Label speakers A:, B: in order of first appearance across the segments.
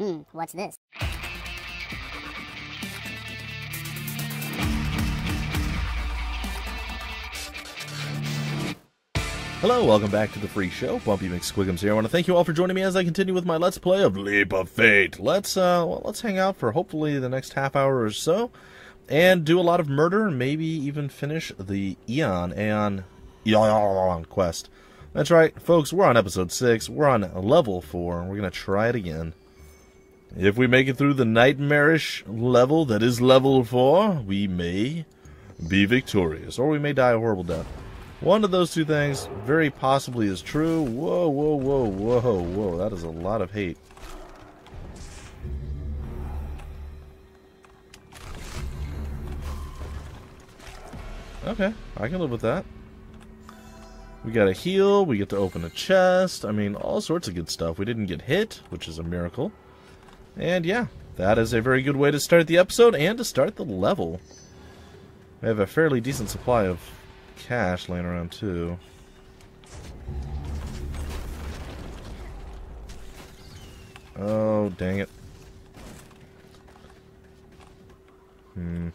A: Hmm, what's this?
B: Hello, welcome back to the Phreak Show. Bumpy McSquigums here. I want to thank you all for joining me as I continue with my Let's Play of Leap of Fate. Let's uh, well, let's hang out for hopefully the next half hour or so, and do a lot of murder, maybe even finish the Aeon Aeon Aeon quest. That's right, folks. We're on episode six. We're on level four. We're gonna try it again. If we make it through the nightmarish level that is level four, we may be victorious, or we may die a horrible death. One of those two things very possibly is true. Whoa, whoa, whoa, whoa, whoa. That is a lot of hate. Okay, I can live with that. We got a heal, we get to open a chest. I mean, all sorts of good stuff. We didn't get hit, which is a miracle. And yeah, that is a very good way to start the episode and to start the level. We have a fairly decent supply of cash laying around too. Oh, dang it. Hmm.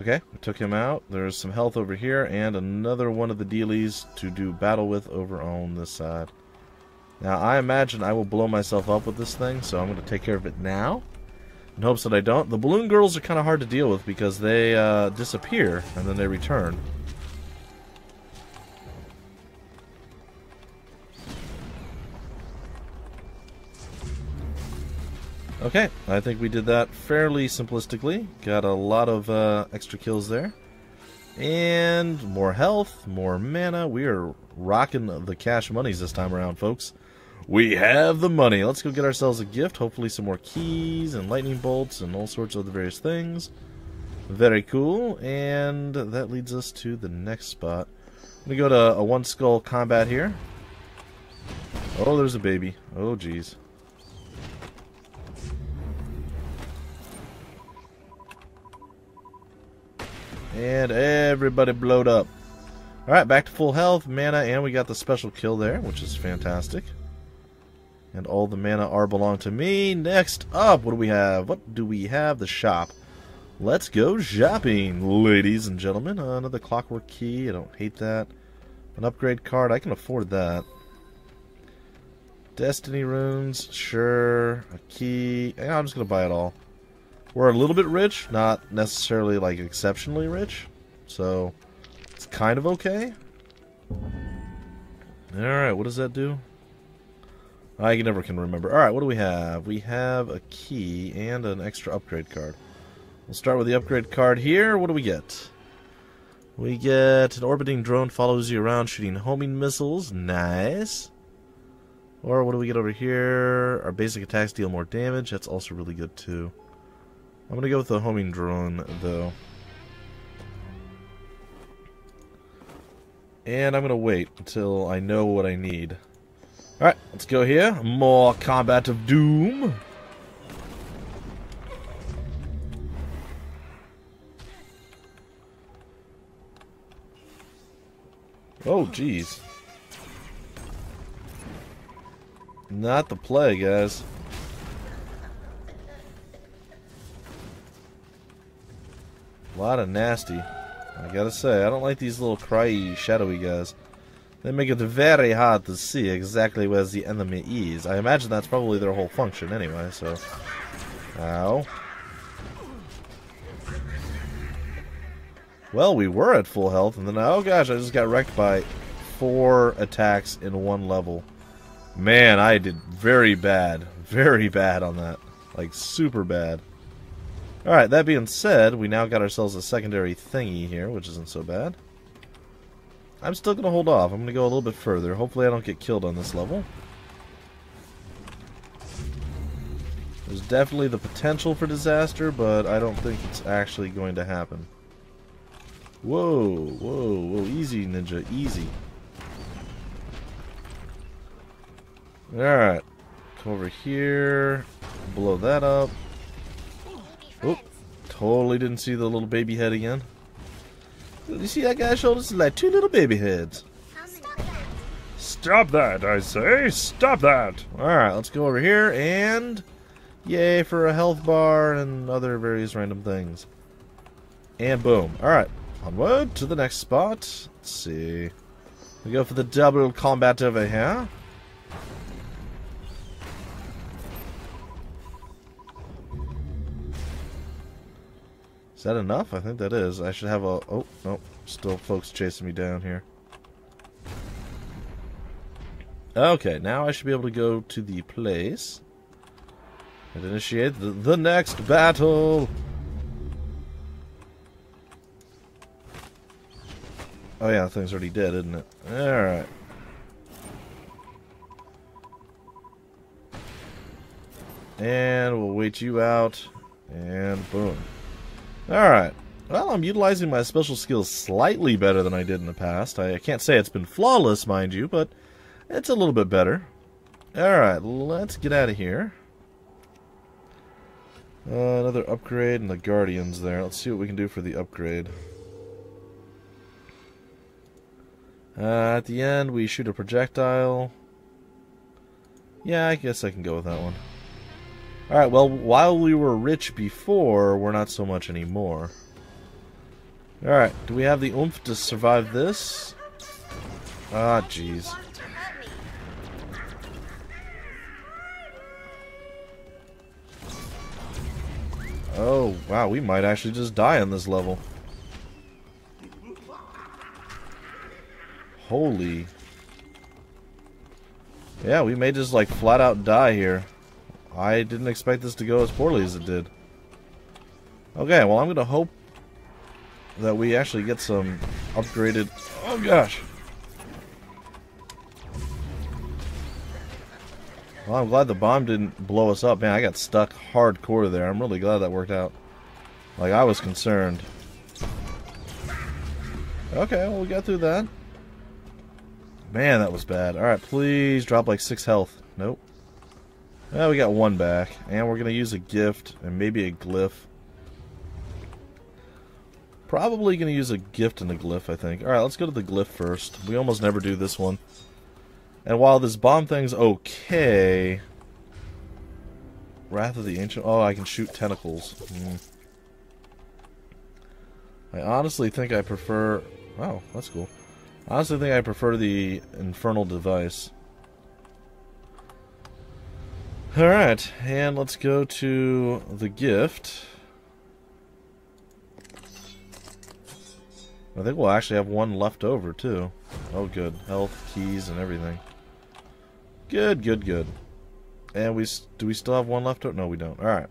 B: Okay, we took him out. There's some health over here, and another one of the dealies to do battle with over on this side. Now, I imagine I will blow myself up with this thing, so I'm going to take care of it now in hopes that I don't. The balloon girls are kind of hard to deal with because they uh, disappear and then they return. Okay, I think we did that fairly simplistically. Got a lot of uh, extra kills there. And more health, more mana. We are rocking the cash monies this time around, folks. We have the money. Let's go get ourselves a gift. Hopefully some more keys and lightning bolts and all sorts of the various things. Very cool. And that leads us to the next spot. I'm going to go to a one skull combat here. Oh, there's a baby. Oh, jeez. And everybody blowed up. Alright, back to full health, mana, and we got the special kill there, which is fantastic. And all the mana are belong to me. Next up, what do we have? What do we have? The shop. Let's go shopping, ladies and gentlemen. Uh, another clockwork key. I don't hate that. An upgrade card. I can afford that. Destiny runes. Sure. A key. Yeah, I'm just going to buy it all. We're a little bit rich. Not necessarily, like, exceptionally rich. So, it's kind of okay. Alright, what does that do? I never can remember. Alright, what do we have? We have a key and an extra upgrade card. We'll start with the upgrade card here. What do we get? We get an orbiting drone follows you around shooting homing missiles. Nice. Or what do we get over here? Our basic attacks deal more damage. That's also really good too. I'm going to go with the homing drone though. And I'm going to wait until I know what I need. Alright, let's go here. More Combat of Doom. Oh, jeez. Not the play, guys. A lot of nasty. I gotta say, I don't like these little cryy, shadowy guys. They make it very hard to see exactly where the enemy is. I imagine that's probably their whole function anyway, so... Ow. Well, we were at full health, and then, oh gosh, I just got wrecked by four attacks in one level. Man, I did very bad. Very bad on that. Like, super bad. Alright, that being said, we now got ourselves a secondary thingy here, which isn't so bad. I'm still going to hold off. I'm going to go a little bit further. Hopefully I don't get killed on this level. There's definitely the potential for disaster, but I don't think it's actually going to happen. Whoa, whoa, whoa. Easy, Ninja. Easy. Alright. Come over here. Blow that up. Oop. Totally didn't see the little baby head again. You see that guy's shoulders? It's like two little baby heads. Stop that, I say! Stop that! Alright, let's go over here and... Yay for a health bar and other various random things. And boom. Alright, onward to the next spot. Let's see. We go for the double combat over here. Is that enough? I think that is. I should have a... Oh, no. Still folks chasing me down here. Okay, now I should be able to go to the place and initiate the, the next battle. Oh yeah, thing's already dead, isn't it? Alright. And we'll wait you out. And boom. Alright. Well, I'm utilizing my special skills slightly better than I did in the past. I, can't say it's been flawless, mind you, but it's a little bit better. Alright, let's get out of here. Uh, another upgrade and the Guardians there. Let's see what we can do for the upgrade. Uh, at the end, we shoot a projectile. Yeah, I guess I can go with that one. Alright, well, while we were rich before, we're not so much anymore. Alright, do we have the oomph to survive this? Ah, jeez. Oh, wow, we might actually just die on this level. Holy. Yeah, we may just like flat out die here. I didn't expect this to go as poorly as it did. Okay, well I'm going to hope that we actually get some upgraded... Oh gosh! Well, I'm glad the bomb didn't blow us up. Man, I got stuck hardcore there. I'm really glad that worked out. Like, I was concerned. Okay, well, we got through that. Man, that was bad. Alright, please drop like 6 health. Nope. Well, we got one back. And we're going to use a gift and maybe a glyph. Probably going to use a gift and a glyph, I think. Alright, let's go to the glyph first. We almost never do this one. And while this bomb thing's okay... Wrath of the Ancient... Oh, I can shoot tentacles. Mm. I honestly think I prefer... Oh, that's cool. I honestly think I prefer the Infernal Device. Alright, and let's go to the gift. I think we'll actually have one left over, too. Oh, good. Health, keys, and everything. Good, good, good. And we do we still have one left? Over? No, we don't. All right.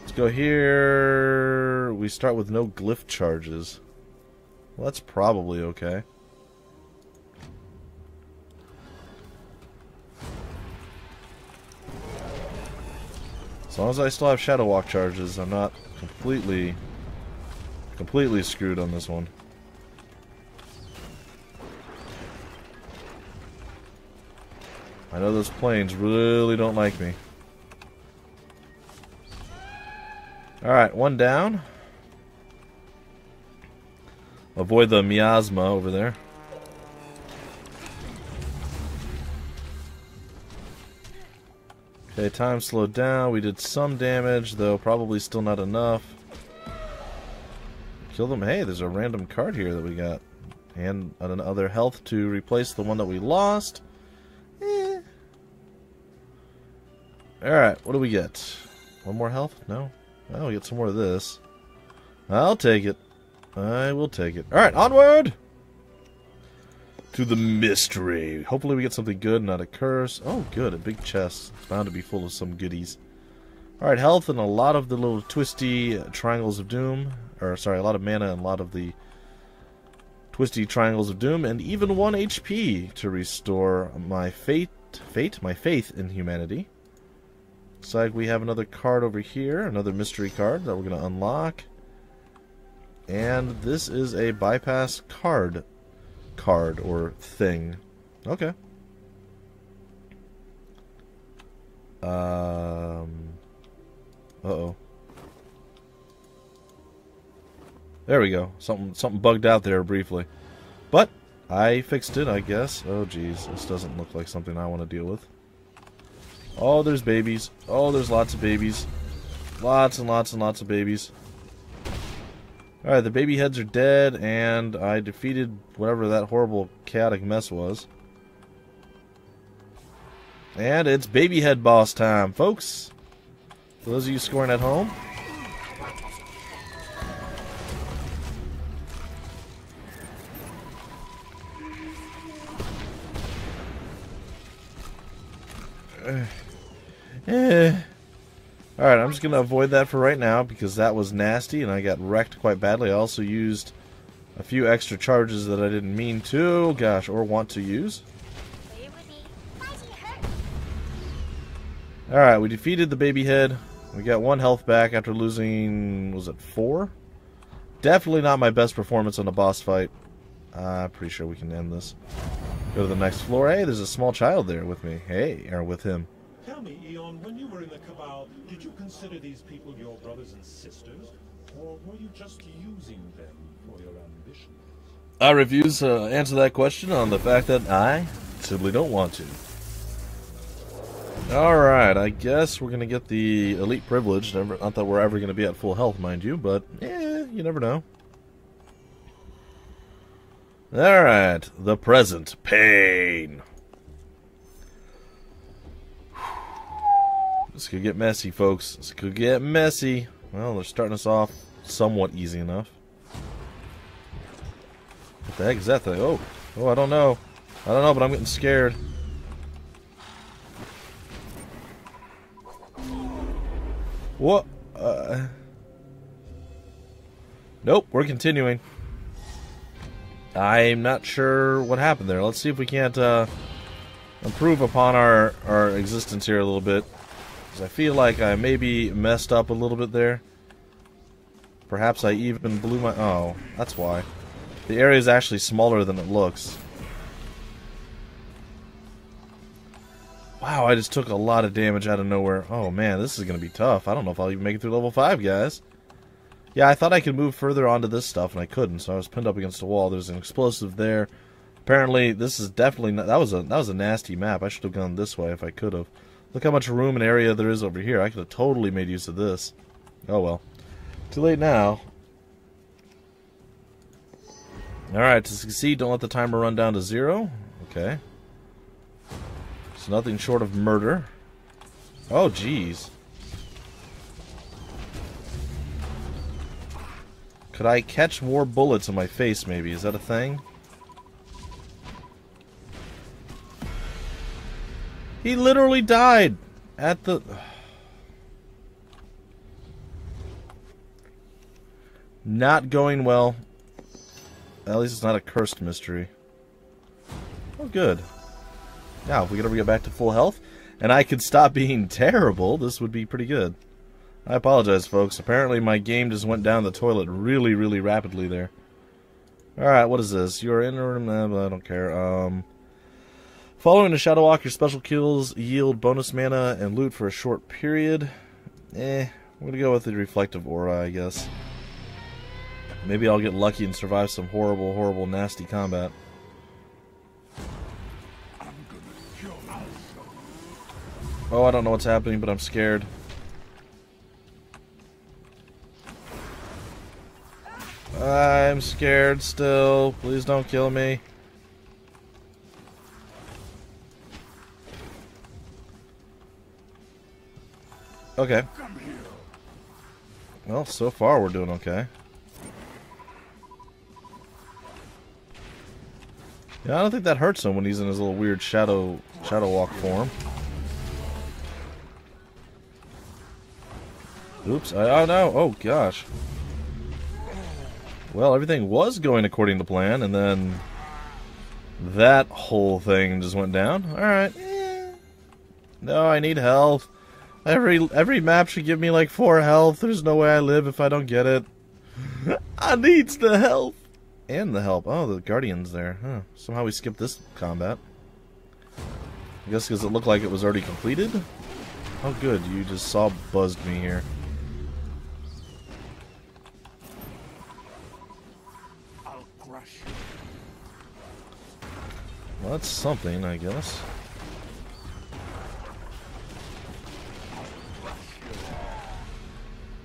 B: Let's go here. We start with no glyph charges. Well, that's probably okay. As long as I still have Shadow Walk charges, I'm not completely, completely screwed on this one. I know those planes really don't like me. Alright, one down. Avoid the miasma over there. Okay, time slowed down. We did some damage, though probably still not enough. Kill them. Hey, there's a random card here that we got. And another health to replace the one that we lost. Eh. Alright, what do we get? One more health? No? Oh, we get some more of this. I'll take it. I will take it. Alright, onward! To the mystery. Hopefully we get something good, not a curse. Oh, good, a big chest. It's bound to be full of some goodies. Alright, health and a lot of the little twisty triangles of doom. Or, sorry, a lot of mana and a lot of the twisty triangles of doom. And even one HP to restore my fate, fate? My faith in humanity. Looks like we have another card over here, another mystery card that we're going to unlock. And this is a bypass card card or thing. Okay. Um Uh-oh. There we go. Something something bugged out there briefly. But I fixed it, I guess. Oh, jeez. This doesn't look like something I want to deal with. Oh, there's babies. Oh, there's lots of babies. Lots and lots and lots of babies. Alright, the baby heads are dead, and I defeated whatever that horrible chaotic mess was. And it's baby head boss time, folks. For those of you scoring at home. Eh. Alright, I'm just going to avoid that for right now because that was nasty and I got wrecked quite badly. I also used a few extra charges that I didn't mean to, gosh, or want to use. Alright, we defeated the baby head. We got one health back after losing, was it four? Definitely not my best performance on a boss fight. I'm uh, pretty sure we can end this. Go to the next floor. Hey, there's a small child there with me. Hey, or with him.
A: Tell me, Aeon, when you were in the Cabal, did you consider these people your brothers and sisters? Or were you just using them for your ambitions?
B: I refuse to answer that question on the fact that I simply don't want to. Alright, I guess we're going to get the elite privilege. Never, not that we're ever going to be at full health, mind you, but eh, you never know. Alright, the present pain. This could get messy, folks. This could get messy. Well, they're starting us off somewhat easy enough. What the heck is that thing? Oh, oh, I don't know. I don't know, but I'm getting scared. What? Uh... Nope, we're continuing. I'm not sure what happened there. Let's see if we can't uh, improve upon our, our existence here a little bit. Because I feel like I maybe messed up a little bit there. Perhaps I even blew my... Oh, that's why. The area is actually smaller than it looks. Wow, I just took a lot of damage out of nowhere. Oh man, this is going to be tough. I don't know if I'll even make it through level 5, guys. Yeah, I thought I could move further onto this stuff, and I couldn't, so I was pinned up against a wall. There's an explosive there. Apparently, this is definitely not, that was a that was a nasty map. I should have gone this way if I could have. Look how much room and area there is over here. I could have totally made use of this. Oh well. Too late now. Alright, to succeed, don't let the timer run down to zero. Okay. It's nothing short of murder. Oh, jeez. Could I catch more bullets in my face, maybe? Is that a thing? He literally died at the... Not going well. At least it's not a cursed mystery. Oh, good. Now, if we could ever get back to full health, and I could stop being terrible, this would be pretty good. I apologize, folks. Apparently my game just went down the toilet really, really rapidly there. Alright, what is this? You're in a room... I don't care. Um, following the Shadow Walk, your special kills yield bonus mana and loot for a short period. Eh, I'm gonna go with the Reflective Aura, I guess. Maybe I'll get lucky and survive some horrible, horrible, nasty combat. Oh, I don't know what's happening, but I'm scared. I'm scared still. Please don't kill me. Okay. Well, so far we're doing okay. Yeah, I don't think that hurts him when he's in his little weird shadow shadow walk form. Oops, I, oh no, oh gosh. Well, everything was going according to plan, and then that whole thing just went down. Alright. Eh. No, I need health. Every every map should give me like four health. There's no way I live if I don't get it. I needs the health. And the help. Oh, the Guardian's there. Huh. Somehow we skipped this combat. I guess because it looked like it was already completed? Oh good, you just saw buzzed me here. I'll crush. Well that's something, I guess.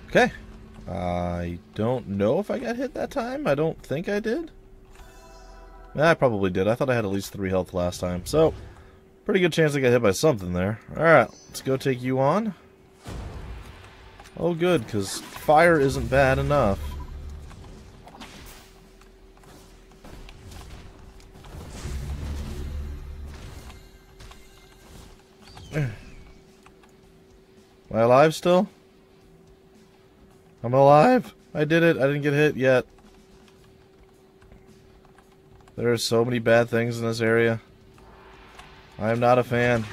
B: Okay. I don't know if I got hit that time. I don't think I did. I probably did. I thought I had at least three health last time. So, pretty good chance I got hit by something there. Alright, let's go take you on. Oh good, because fire isn't bad enough. Am I alive still? I'm alive. I did it. I didn't get hit yet. There are so many bad things in this area. I am not a fan.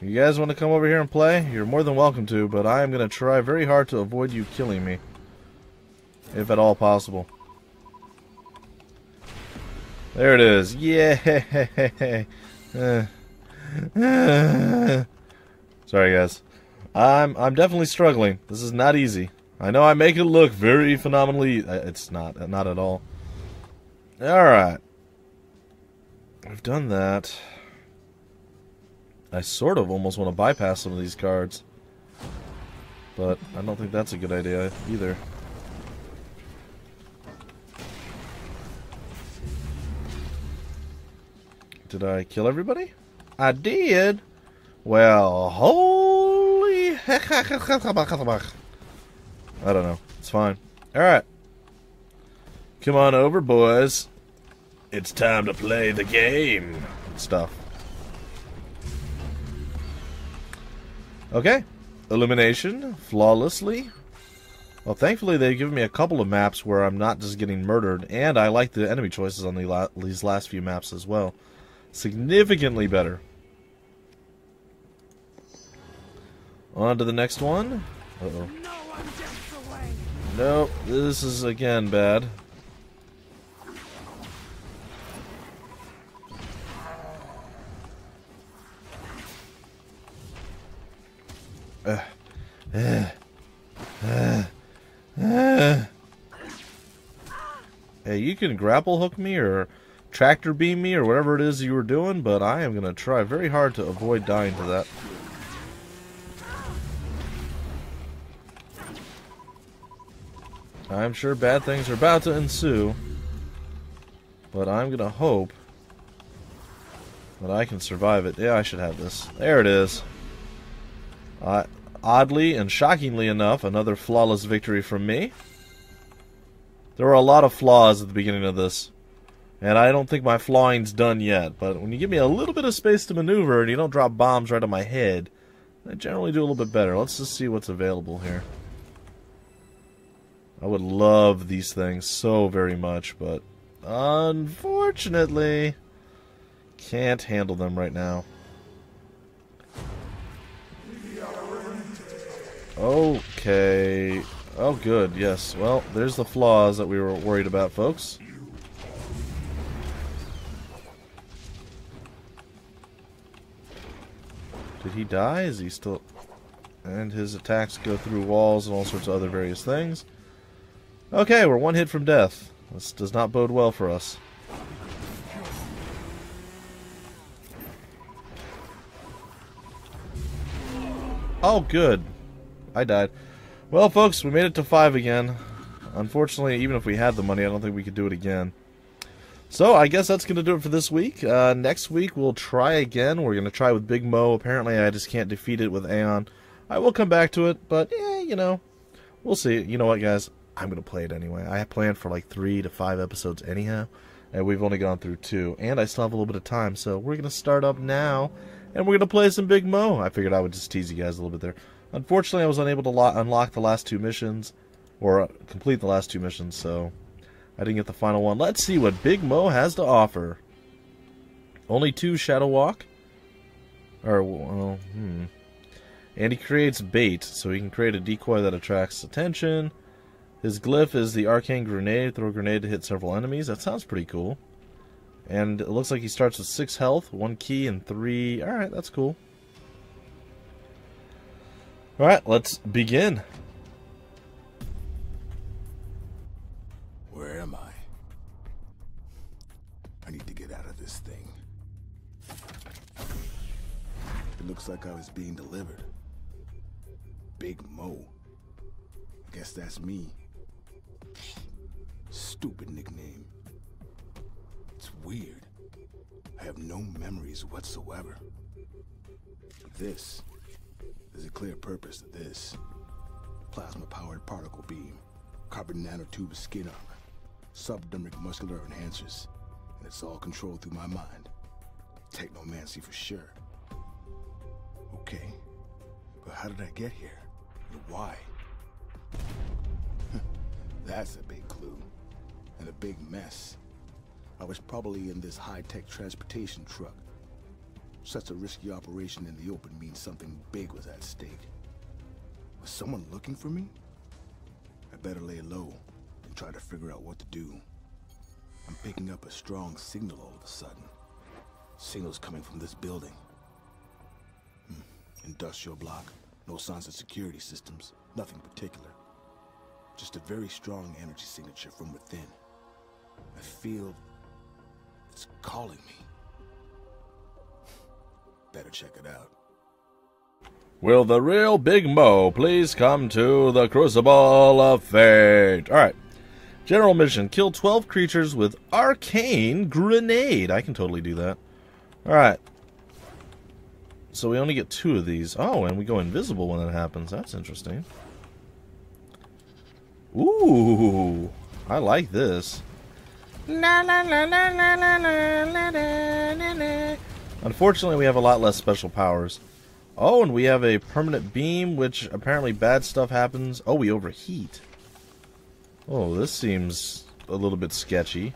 B: You guys want to come over here and play? You're more than welcome to, but I am going to try very hard to avoid you killing me. If at all possible. There it is. Yeah. Eh. Sorry, guys. I'm I'm definitely struggling. This is not easy. I know I make it look very phenomenally. Uh, it's not. Not at all. All right. I've done that. I sort of almost want to bypass some of these cards. But I don't think that's a good idea either. Did I kill everybody? I did. Well, holy heck. I don't know. It's fine. Alright. Come on over, boys. It's time to play the game. Stuff. Okay. Elimination. Flawlessly. Well, thankfully they've given me a couple of maps where I'm not just getting murdered, and I like the enemy choices on the la these last few maps as well. Significantly better. On to the next one. Uh oh. Nope, this is again bad. Hey, you can grapple hook me or tractor beam me or whatever it is you were doing, but I am going to try very hard to avoid dying to that. I'm sure bad things are about to ensue, but I'm to hope that I can survive it. Yeah, I should have this. There it is. Uh, oddly and shockingly enough, another flawless victory from me. There were a lot of flaws at the beginning of this. And I don't think my flying's done yet, but when you give me a little bit of space to maneuver and you don't drop bombs right on my head, I generally do a little bit better. Let's just see what's available here. I would love these things so very much, but unfortunately, can't handle them right now. Okay. Oh, good. Yes. Well, there's the flaws that we were worried about, folks. Did he die? Is he still... And his attacks go through walls and all sorts of other various things. Okay, we're one hit from death. This does not bode well for us. Oh, good. I died. Well, folks, we made it to five again. Unfortunately, even if we had the money, I don't think we could do it again. So I guess that's going to do it for this week. Uh, next week we'll try again. We're going to try with Big Mo. Apparently I just can't defeat it with Aeon. I will come back to it, but yeah, you know, we'll see. You know what, guys? I'm to play it anyway. I planned for like three to five episodes anyhow, and we've only gone through two, and I still have a little bit of time, so we're to start up now, and we're to play some Big Mo. I figured I would just tease you guys a little bit there. Unfortunately, I was unable to unlock the last two missions, or complete the last two missions, so I didn't get the final one. Let's see what Big Mo has to offer. Only two Shadow Walk. Or, well, hmm. And he creates bait, so he can create a decoy that attracts attention. His glyph is the Arcane Grenade. Throw a grenade to hit several enemies. That sounds pretty cool. And it looks like he starts with 6 health, 1 key, and 3... Alright, that's cool. Alright, let's begin.
C: High-tech transportation truck. Such a risky operation in the open means something big was at stake. Was someone looking for me? I better lay low and try to figure out what to do. I'm picking up a strong signal all of a sudden. Signals coming from this building. Hmm. Industrial block. No signs of security systems. Nothing particular. Just a very strong energy signature from within. I feel... it's calling me. Better check it out.
B: Will the real Big Mo please come to the Crucible of Fate? Alright. General mission kill 12 creatures with Arcane Grenade. I can totally do that. Alright. So we only get two of these. Oh, and we go invisible when that happens. That's interesting. Ooh. I like this. Unfortunately, we have a lot less special powers. Oh, and we have a permanent beam, which apparently bad stuff happens. Oh, we overheat. Oh, this seems a little bit sketchy.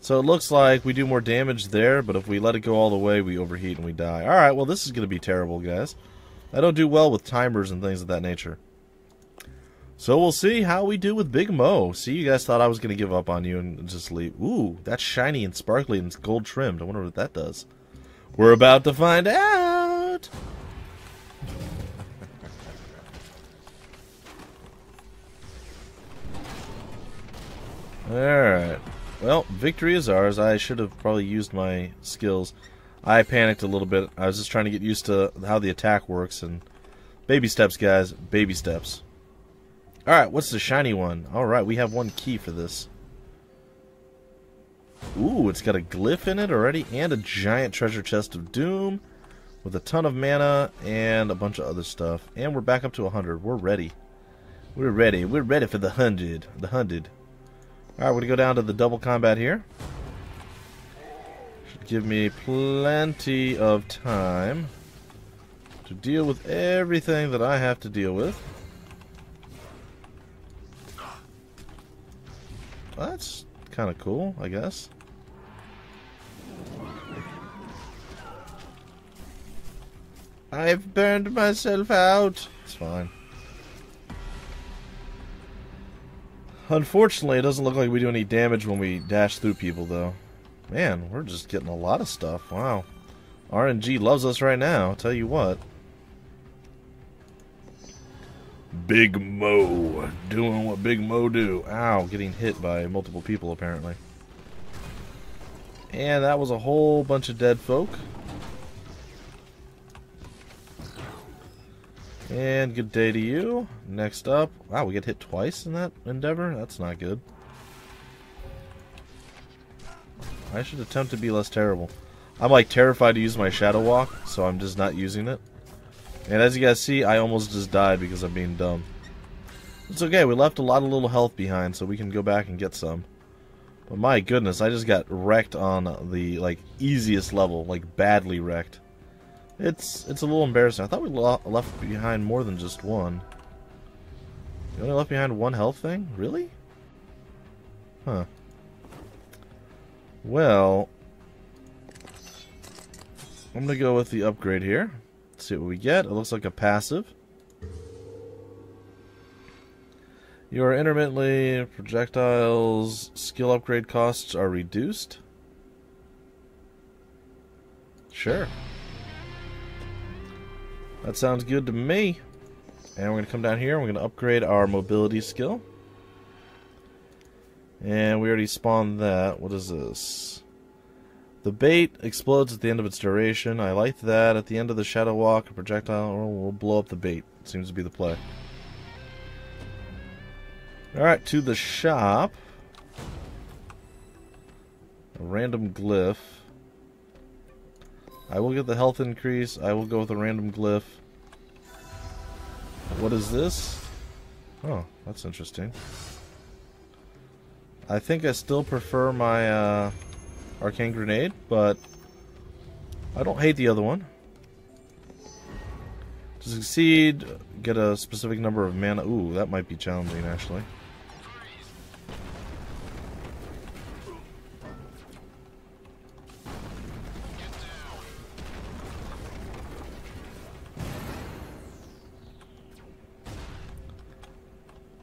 B: So it looks like we do more damage there, but if we let it go all the way, we overheat and we die. Alright, well this is going to be terrible, guys. I don't do well with timers and things of that nature. So we'll see how we do with Big Mo. See, you guys thought I was going to give up on you and just leave. Ooh, that's shiny and sparkly and gold trimmed. I wonder what that does. We're about to find out! Alright. Well, victory is ours. I should have probably used my skills. I panicked a little bit. I was just trying to get used to how the attack works and baby steps, guys. Baby steps. Alright, what's the shiny one? Alright, we have one key for this. Ooh, it's got a glyph in it already and a giant treasure chest of doom with a ton of mana and a bunch of other stuff. And we're back up to 100. We're ready. We're ready. We're ready for the 100. The 100. Alright, we're going to go down to the double combat here. Should give me plenty of time to deal with everything that I have to deal with. That's kind of cool, I guess. I've burned myself out. It's fine. Unfortunately, it doesn't look like we do any damage when we dash through people, though. Man, we're just getting a lot of stuff. Wow. RNG loves us right now, I'll tell you what. Big Mo. Doing what Big Mo do. Ow, getting hit by multiple people, apparently. And that was a whole bunch of dead folk. And good day to you. Next up. Wow, we get hit twice in that endeavor? That's not good. I should attempt to be less terrible. I'm like terrified to use my Shadow Walk, so I'm just not using it. And as you guys see, I almost just died because I'm being dumb. It's okay, we left a lot of little health behind, so we can go back and get some. But my goodness, I just got wrecked on the, like, easiest level. Like, badly wrecked. It's it's a little embarrassing. I thought we left behind more than just one. You only left behind one health thing? Really? Huh. Well, I'm to go with the upgrade here. Let's see what we get. It looks like a passive. Your intermittently projectiles skill upgrade costs are reduced. Sure. That sounds good to me. And we're going to come down here. And we're going to upgrade our mobility skill. And we already spawned that. What is this? The bait explodes at the end of its duration. I like that. At the end of the Shadow Walk, a projectile will blow up the bait. Seems to be the play. Alright, to the shop. A random glyph. I will get the health increase. I will go with a random glyph. What is this? Oh, that's interesting. I think I still prefer my uh, arcane grenade, but I don't hate the other one. To succeed, get a specific number of mana. Ooh, that might be challenging, actually.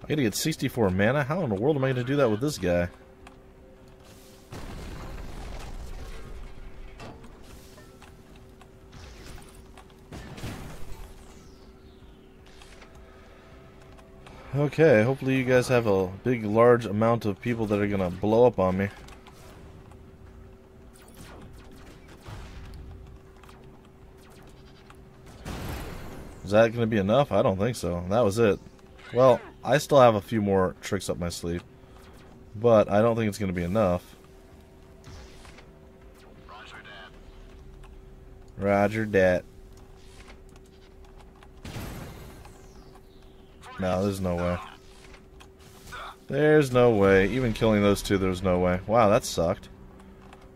B: I gotta get 64 mana? How in the world am I gonna do that with this guy? Okay, hopefully you guys have a big, large amount of people that are gonna blow up on me. Is that gonna be enough? I don't think so. That was it. Well, I still have a few more tricks up my sleeve. But I don't think it's going to be enough.
D: Roger that.
B: Roger that. No, there's no way. There's no way. Even killing those two, there's no way. Wow, that sucked.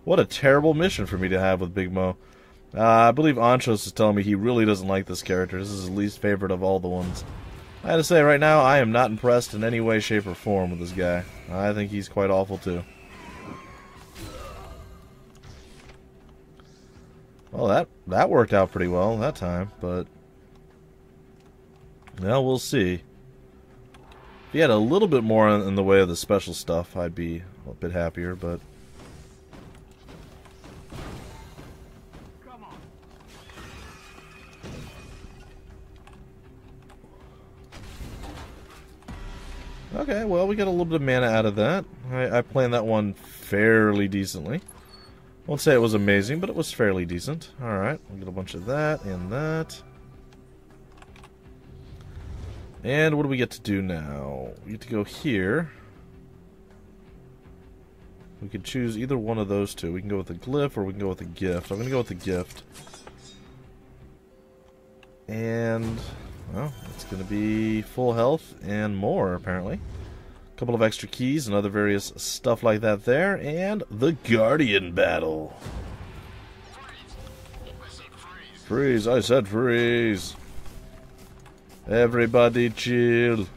B: What a terrible mission for me to have with Big Mo. Uh, I believe Anchos is telling me he really doesn't like this character. This is his least favorite of all the ones. I have to say, right now, I am not impressed in any way, shape, or form with this guy. I think he's quite awful, too. Well, that, that worked out pretty well that time, but... Well, we'll see. If he had a little bit more in the way of the special stuff, I'd be a bit happier, but... Okay, well, we got a little bit of mana out of that. I, I planned that one fairly decently. Won't say it was amazing, but it was fairly decent. Alright, we'll get a bunch of that and that. And what do we get to do now? We get to go here. We could choose either one of those two. We can go with a glyph or we can go with a gift. I'm going to go with the gift. And well, it's going to be full health and more, apparently. A couple of extra keys and other various stuff like that there. And the Guardian battle. Freeze, I said freeze. Everybody chill.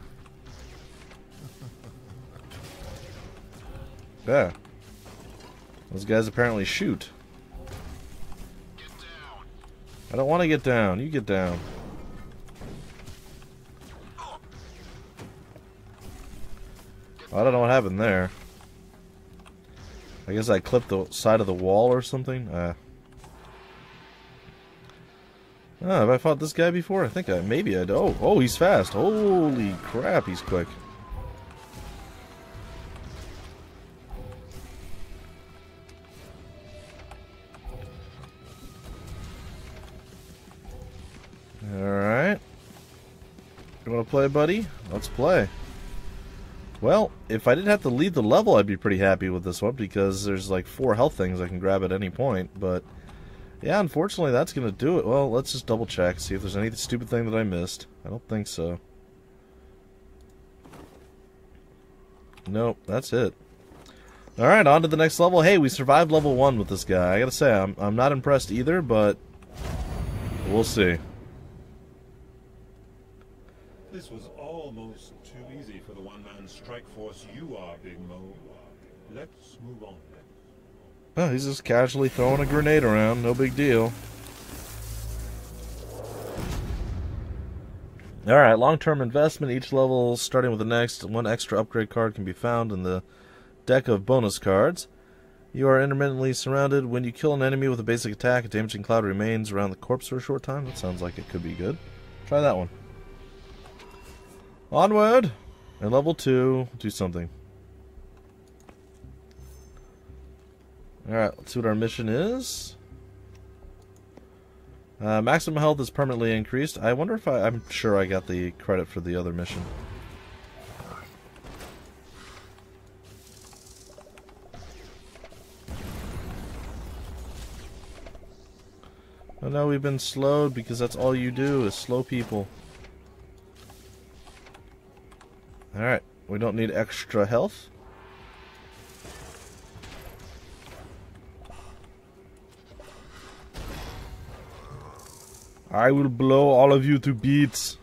B: Yeah. Those guys apparently shoot. I don't want to get down. You get down. I don't know what happened there. I guess I clipped the side of the wall or something. Uh. Oh, have I fought this guy before? I think I maybe I do. Oh, oh, he's fast. Holy crap, he's quick. Alright. You want to play, buddy? Let's play. Well, if I didn't have to lead the level, I'd be pretty happy with this one because there's like four health things I can grab at any point. But yeah, unfortunately, that's going to do it. Well, let's just double check, see if there's any stupid thing that I missed. I don't think so. Nope, that's it. Alright, on to the next level. Hey, we survived level 1 with this guy. I gotta say, I'm, I'm not impressed either, but we'll see.
A: This was almost too easy for the one-man strike force you are, Big Mo. Let's move on.
B: Oh, he's just casually throwing a grenade around. No big deal. Alright, long-term investment. Each level, starting with the next, one extra upgrade card can be found in the deck of bonus cards. You are intermittently surrounded. When you kill an enemy with a basic attack, a damaging cloud remains around the corpse for a short time. That sounds like it could be good. Try that one. Onward! And level 2, do something. Alright, let's see what our mission is. Uh, maximum health is permanently increased. I wonder if I... I'm sure I got the credit for the other mission. Oh no, we've been slowed because that's all you do is slow people. Alright, we don't need extra health. I will blow all of you to bits.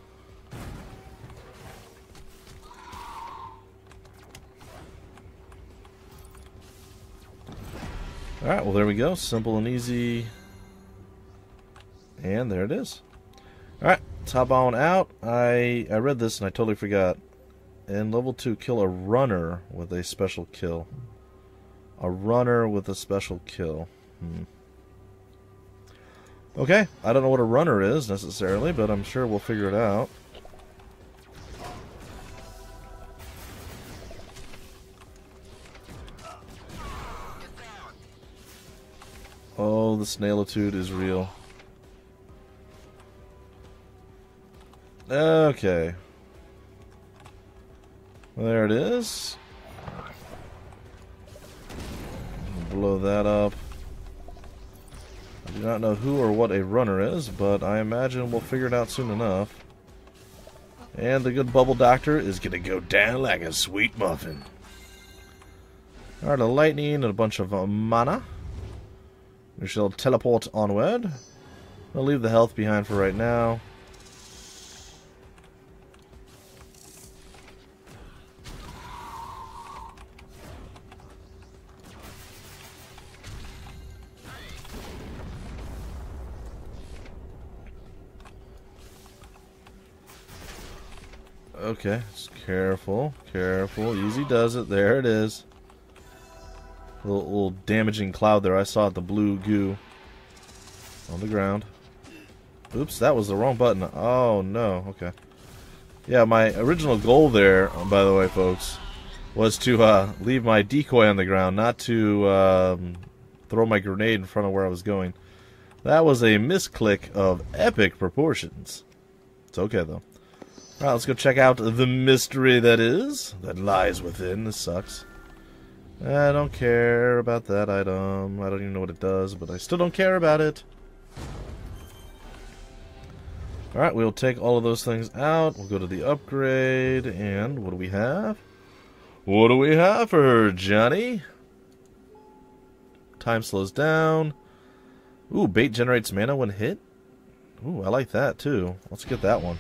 B: Alright, well there we go. Simple and easy. And there it is. Alright, top on out. I I read this and I totally forgot. In level 2, kill a runner with a special kill. A runner with a special kill. Hmm. Okay, I don't know what a runner is necessarily, but I'm sure we'll figure it out. Oh, the snailitude is real. Okay. There it is. Blow that up. Do not know who or what a runner is, but I imagine we'll figure it out soon enough. And the good bubble doctor is going to go down like a sweet muffin. Alright, a lightning and a bunch of uh, mana. We shall teleport onward. I'll leave the health behind for right now. Okay, just careful, careful. Easy does it. There it is. A little, little damaging cloud there. I saw it, the blue goo on the ground. Oops, that was the wrong button. Oh, no. Okay. Yeah, my original goal there, by the way, folks, was to uh, leave my decoy on the ground, not to um, throw my grenade in front of where I was going. That was a misclick of epic proportions. It's okay, though. Alright, let's go check out the mystery that is, that lies within. This sucks. I don't care about that item. I don't even know what it does, but I still don't care about it. Alright, we'll take all of those things out. We'll go to the upgrade, and what do we have? What do we have for her, Johnny? Time slows down. Ooh, bait generates mana when hit? Ooh, I like that, too. Let's get that one.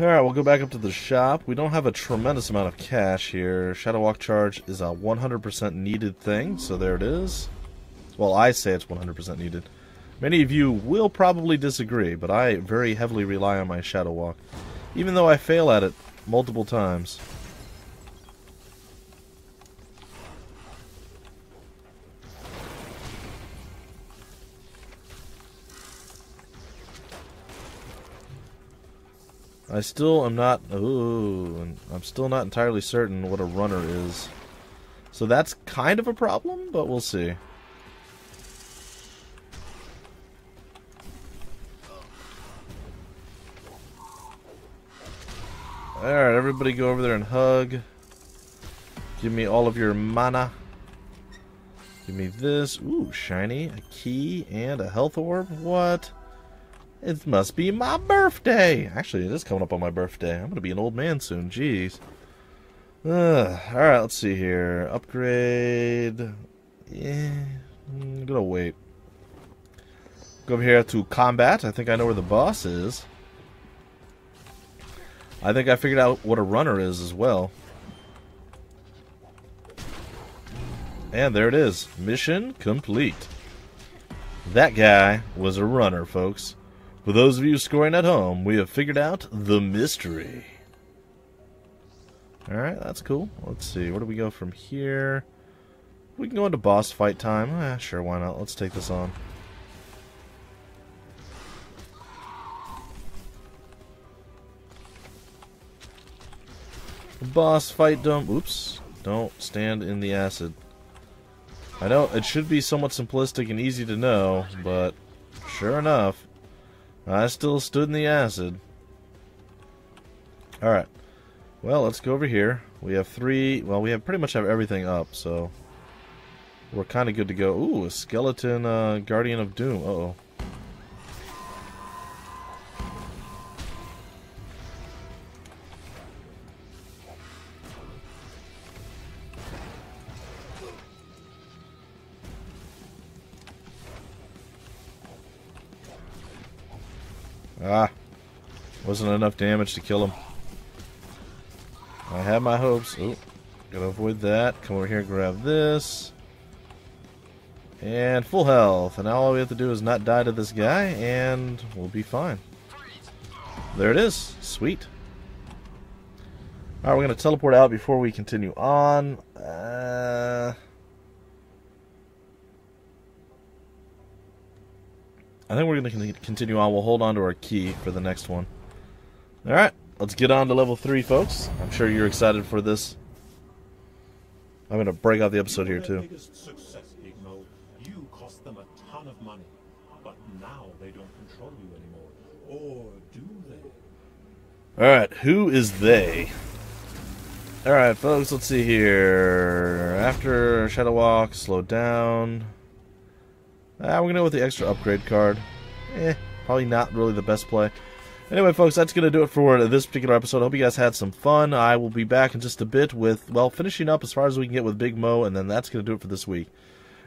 B: Alright, we'll go back up to the shop. We don't have a tremendous amount of cash here. Shadow Walk charge is a 100% needed thing, so there it is. Well, I say it's 100% needed. Many of you will probably disagree, but I very heavily rely on my Shadow Walk. Even though I fail at it multiple times. I still am not. Ooh, I'm still not entirely certain what a runner is. So that's kind of a problem, but we'll see. Alright, everybody go over there and hug. Give me all of your mana. Give me this. Ooh, shiny. A key and a health orb. What? It must be my birthday. Actually, it is coming up on my birthday. I'm going to be an old man soon. Jeez. Uh, Alright, let's see here. Upgrade. Yeah. I'm going to wait. Go over here to combat. I think I know where the boss is. I think I figured out what a runner is as well. And there it is. Mission complete. That guy was a runner, folks. For those of you scoring at home, we have figured out the mystery. Alright, that's cool. Let's see, where do we go from here? We can go into boss fight time. Ah, sure, why not? Let's take this on. Boss fight dump. Oops. Don't stand in the acid. I know it should be somewhat simplistic and easy to know, but sure enough, I still stood in the acid. Alright. Well, let's go over here. We have three... Well, we have pretty much have everything up, so... We're kind of good to go. Ooh, a skeleton uh, Guardian of Doom. Uh-oh. Ah. Enough damage to kill him. I have my hopes. Oh, gotta avoid that. Come over here grab this. And full health. And now all we have to do is not die to this guy, and we'll be fine. There it is. Sweet. Alright, we're going to teleport out before we continue on. Uh... I think we're going to continue on. We'll hold on to our key for the next one. Alright, let's get on to level 3, folks. I'm sure you're excited for this. I'm going to break out the episode here, too.
A: You cost them a ton of money, but now they don't control you anymore. Or do they?
B: Alright, who is they? Alright, folks, let's see here. After Shadow Walk, slow down. Ah, we're going to go with the extra upgrade card. Eh, probably not really the best play. Anyway, folks, that's going to do it for this particular episode. I hope you guys had some fun. I will be back in just a bit with, well, finishing up as far as we can get with Big Mo, and then that's going to do it for this week.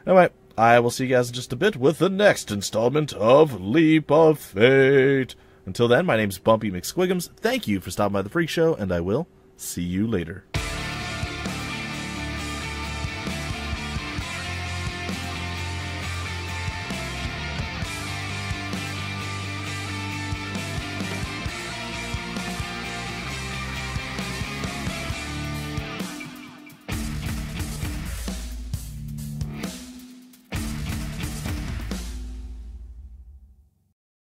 B: Anyway, I will see you guys in just a bit with the next installment of Leap of Fate. Until then, my name's Bumpy McSquigums. Thank you for stopping by the Phreak Show, and I will see you later.